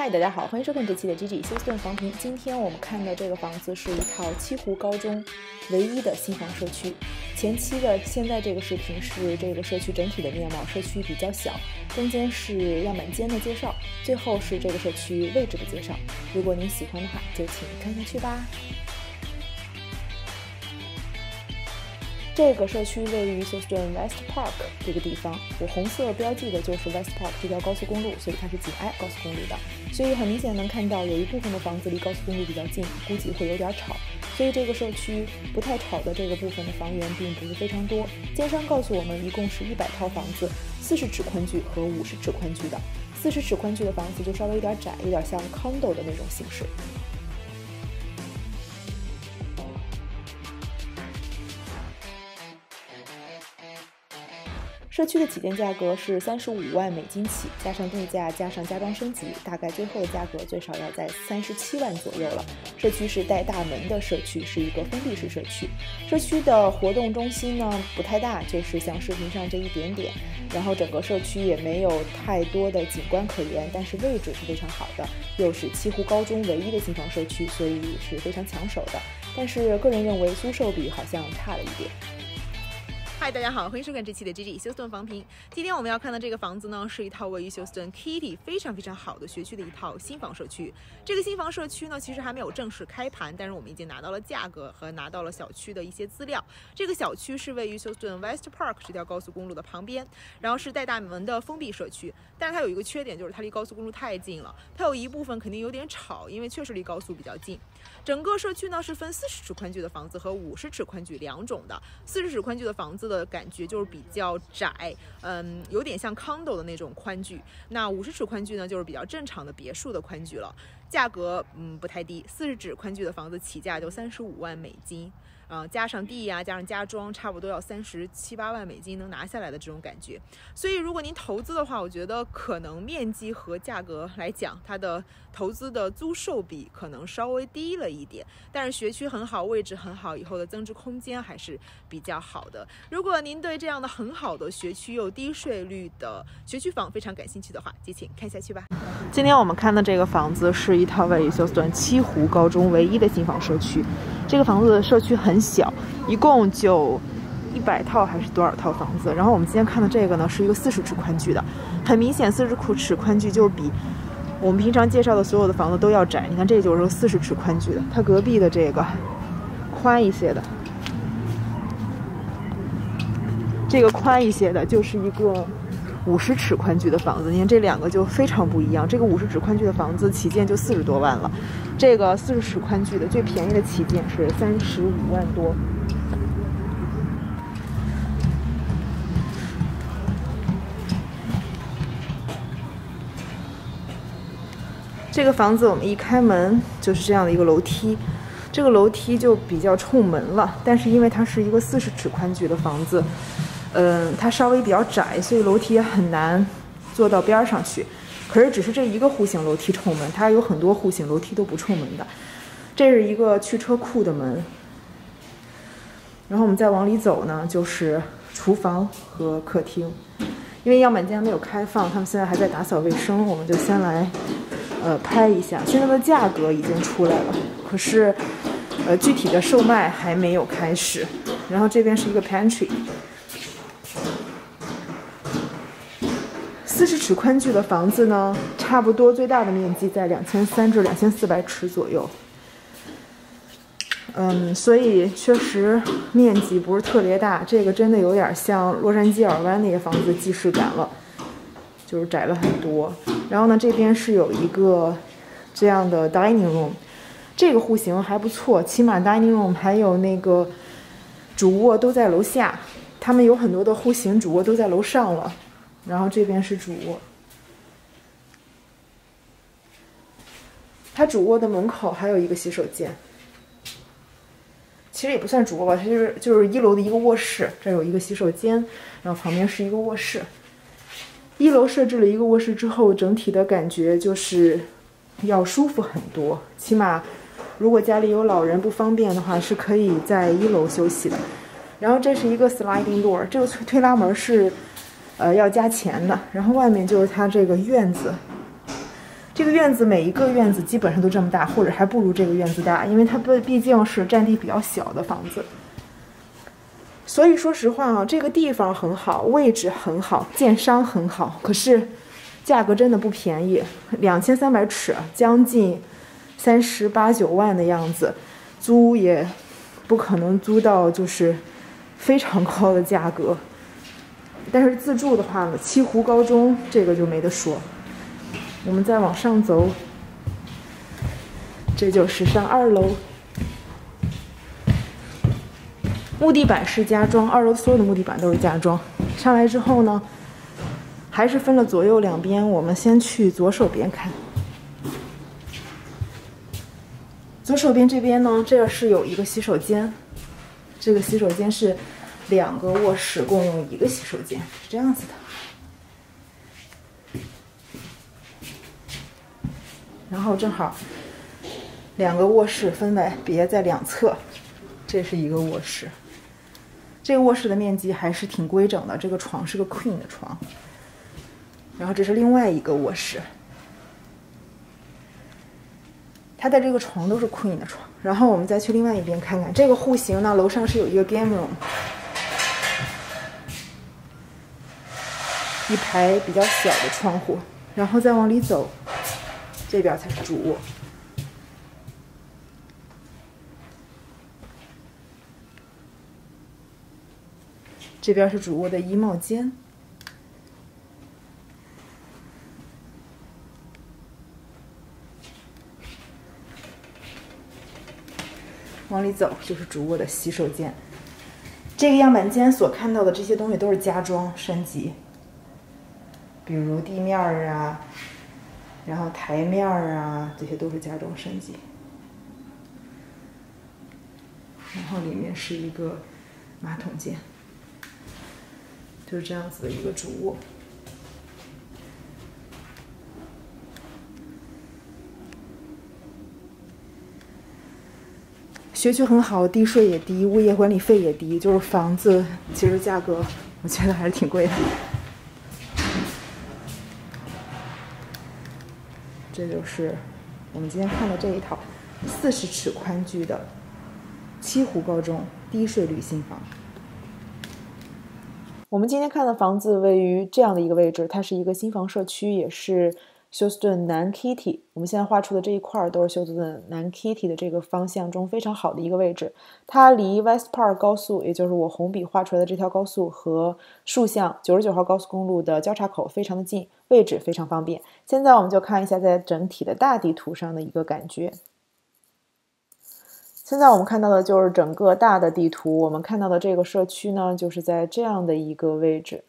嗨，大家好，欢迎收看这期的 GG 休斯顿房评。今天我们看的这个房子是一套七湖高中唯一的新房社区。前期的现在这个视频是这个社区整体的面貌，社区比较小，中间是样板间的介绍，最后是这个社区位置的介绍。如果您喜欢的话，就请看下去吧。这个社区位于休斯顿 West Park 这个地方，我红色标记的就是 West Park 这条高速公路，所以它是紧挨高速公路的。所以很明显能看到有一部分的房子离高速公路比较近，估计会有点吵。所以这个社区不太吵的这个部分的房源并不是非常多。奸商告诉我们，一共是一百套房子，四十尺宽距和五十尺宽距的。四十尺宽距的房子就稍微有点窄，有点像 condo 的那种形式。社区的起建价格是三十五万美金起，加上地价，加上家装升级，大概最后的价格最少要在三十七万左右了。社区是带大门的社区，是一个封闭式社区。社区的活动中心呢不太大，就是像视频上这一点点。然后整个社区也没有太多的景观可言，但是位置是非常好的，又是西湖高中唯一的新房社区，所以是非常抢手的。但是个人认为租售比好像差了一点。嗨，大家好，欢迎收看这期的 GG 休斯顿房评。今天我们要看的这个房子呢，是一套位于休斯顿 Kitty 非常非常好的学区的一套新房社区。这个新房社区呢，其实还没有正式开盘，但是我们已经拿到了价格和拿到了小区的一些资料。这个小区是位于休斯顿 West Park 这条高速公路的旁边，然后是带大门的封闭社区。但是它有一个缺点，就是它离高速公路太近了，它有一部分肯定有点吵，因为确实离高速比较近。整个社区呢是分四十尺宽距的房子和五十尺宽距两种的。四十尺宽距的房子的感觉就是比较窄，嗯，有点像 condo 的那种宽距。那五十尺宽距呢，就是比较正常的别墅的宽距了。价格嗯不太低，四十尺宽距的房子起价就三十五万美金。啊，加上地呀，加上家装，差不多要三十七八万美金能拿下来的这种感觉。所以，如果您投资的话，我觉得可能面积和价格来讲，它的投资的租售比可能稍微低了一点。但是学区很好，位置很好，以后的增值空间还是比较好的。如果您对这样的很好的学区又低税率的学区房非常感兴趣的话，就请看下去吧。今天我们看的这个房子是一套位于休斯顿七湖高中唯一的新房社区。这个房子的社区很小，一共就一百套还是多少套房子？然后我们今天看的这个呢，是一个四十尺宽距的，很明显四十尺宽距就比我们平常介绍的所有的房子都要窄。你看，这就是四十尺宽距的，它隔壁的这个宽一些的，这个宽一些的就是一个。五十尺宽距的房子，你看这两个就非常不一样。这个五十尺宽距的房子起建就四十多万了，这个四十尺宽距的最便宜的起建是三十五万多。这个房子我们一开门就是这样的一个楼梯，这个楼梯就比较冲门了，但是因为它是一个四十尺宽距的房子。嗯，它稍微比较窄，所以楼梯也很难坐到边儿上去。可是只是这一个户型楼梯冲门，它有很多户型楼梯都不冲门的。这是一个去车库的门。然后我们再往里走呢，就是厨房和客厅。因为样板间没有开放，他们现在还在打扫卫生，我们就先来呃拍一下。现在的价格已经出来了，可是呃具体的售卖还没有开始。然后这边是一个 pantry。四十尺宽距的房子呢，差不多最大的面积在两千三至两千四百尺左右。嗯，所以确实面积不是特别大，这个真的有点像洛杉矶尔湾那些房子的既视感了，就是窄了很多。然后呢，这边是有一个这样的 dining room，这个户型还不错，起码 dining room 还有那个主卧都在楼下，他们有很多的户型主卧都在楼上了。然后这边是主卧，它主卧的门口还有一个洗手间，其实也不算主卧吧，它就是就是一楼的一个卧室，这有一个洗手间，然后旁边是一个卧室。一楼设置了一个卧室之后，整体的感觉就是要舒服很多，起码如果家里有老人不方便的话，是可以在一楼休息的。然后这是一个 sliding door，这个推拉门是。呃，要加钱的。然后外面就是它这个院子，这个院子每一个院子基本上都这么大，或者还不如这个院子大，因为它不毕竟是占地比较小的房子。所以说实话啊，这个地方很好，位置很好，建商很好，可是价格真的不便宜，两千三百尺，将近三十八九万的样子，租也不可能租到就是非常高的价格。但是自住的话呢，七湖高中这个就没得说。我们再往上走，这就是上二楼。木地板是家装，二楼所有的木地板都是家装。上来之后呢，还是分了左右两边。我们先去左手边看。左手边这边呢，这是有一个洗手间。这个洗手间是两个卧室共用一个洗手间，是这样子的。然后正好两个卧室分为别在两侧，这是一个卧室。这个卧室的面积还是挺规整的，这个床是个 queen 的床。然后这是另外一个卧室，它的这个床都是 queen 的床。然后我们再去另外一边看看，这个户型呢，楼上是有一个 game room，一排比较小的窗户，然后再往里走，这边才是主卧。这边是主卧的衣帽间，往里走就是主卧的洗手间。这个样板间所看到的这些东西都是家装升级，比如地面儿啊，然后台面儿啊，这些都是家装升级。然后里面是一个马桶间。就是这样子的一个主卧，学区很好，地税也低，物业管理费也低，就是房子其实价格我觉得还是挺贵的。这就是我们今天看的这一套四十尺宽距的西湖高中低税率新房。我们今天看的房子位于这样的一个位置，它是一个新房社区，也是休斯顿南 Kitty。我们现在画出的这一块都是休斯顿南 Kitty 的这个方向中非常好的一个位置。它离 West Park 高速，也就是我红笔画出来的这条高速和竖向九十九号高速公路的交叉口非常的近，位置非常方便。现在我们就看一下在整体的大地图上的一个感觉。现在我们看到的就是整个大的地图。我们看到的这个社区呢，就是在这样的一个位置。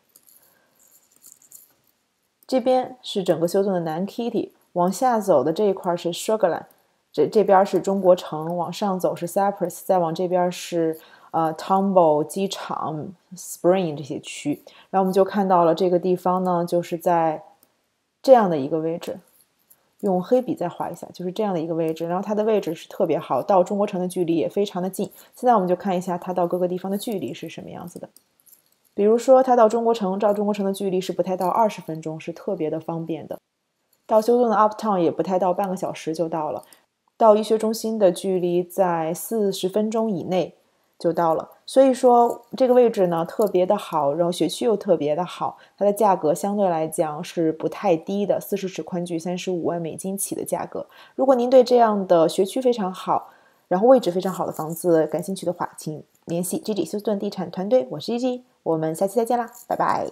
这边是整个休斯顿的南 Kitty，往下走的这一块是 Sugarland，这这边是中国城，往上走是 Cypress，再往这边是呃 Tumble 机场、Spring 这些区。然后我们就看到了这个地方呢，就是在这样的一个位置。用黑笔再画一下，就是这样的一个位置，然后它的位置是特别好，到中国城的距离也非常的近。现在我们就看一下它到各个地方的距离是什么样子的。比如说，它到中国城，照中国城的距离是不太到二十分钟，是特别的方便的。到休顿的 Uptown 也不太到半个小时就到了。到医学中心的距离在四十分钟以内。就到了，所以说这个位置呢特别的好，然后学区又特别的好，它的价格相对来讲是不太低的，四十尺宽距，三十五万美金起的价格。如果您对这样的学区非常好，然后位置非常好的房子感兴趣的话，请联系 G G 休斯顿地产团队，我是 G G，我们下期再见啦，拜拜。